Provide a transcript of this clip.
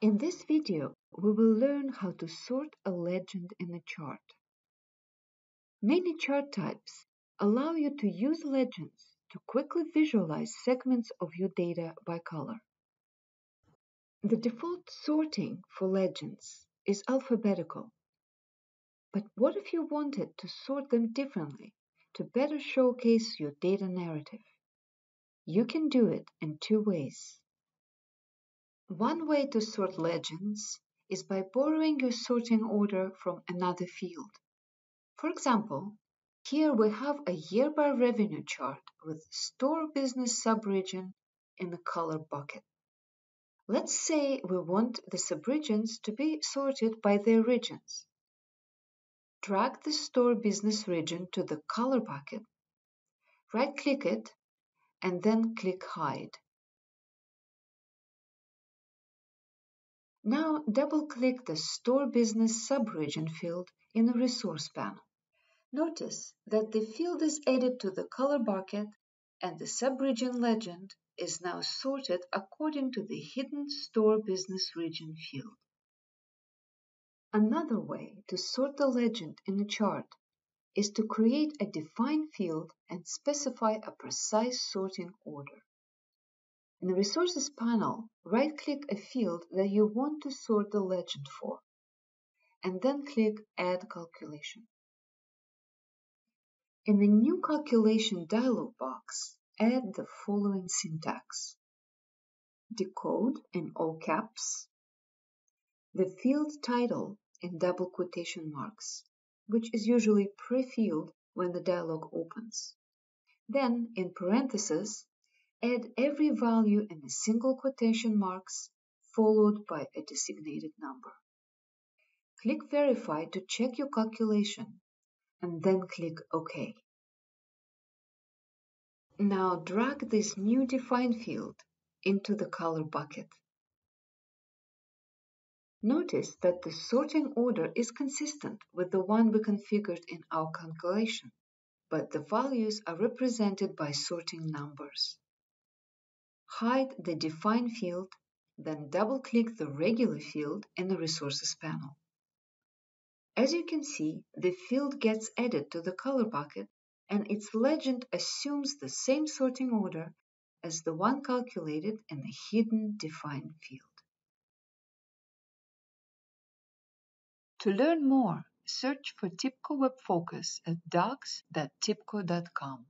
In this video, we will learn how to sort a legend in a chart. Many chart types allow you to use legends to quickly visualize segments of your data by color. The default sorting for legends is alphabetical. But what if you wanted to sort them differently to better showcase your data narrative? You can do it in two ways. One way to sort legends is by borrowing your sorting order from another field. For example, here we have a year by revenue chart with store business subregion in the color bucket. Let's say we want the subregions to be sorted by their regions. Drag the store business region to the color bucket, right click it, and then click Hide. Now double-click the Store Business subregion field in the Resource panel. Notice that the field is added to the color bucket and the subregion legend is now sorted according to the hidden Store Business region field. Another way to sort the legend in a chart is to create a defined field and specify a precise sorting order. In the Resources panel, right-click a field that you want to sort the legend for, and then click Add Calculation. In the New Calculation dialog box, add the following syntax. Decode in all caps, the field title in double quotation marks, which is usually pre-filled when the dialog opens. Then, in parentheses, Add every value in the single quotation marks followed by a designated number. Click Verify to check your calculation and then click OK. Now drag this new defined field into the color bucket. Notice that the sorting order is consistent with the one we configured in our calculation, but the values are represented by sorting numbers. Hide the Define field, then double-click the Regular field in the Resources panel. As you can see, the field gets added to the color bucket and its legend assumes the same sorting order as the one calculated in the hidden Define field. To learn more, search for TIBCO Web Focus at docs.tibco.com.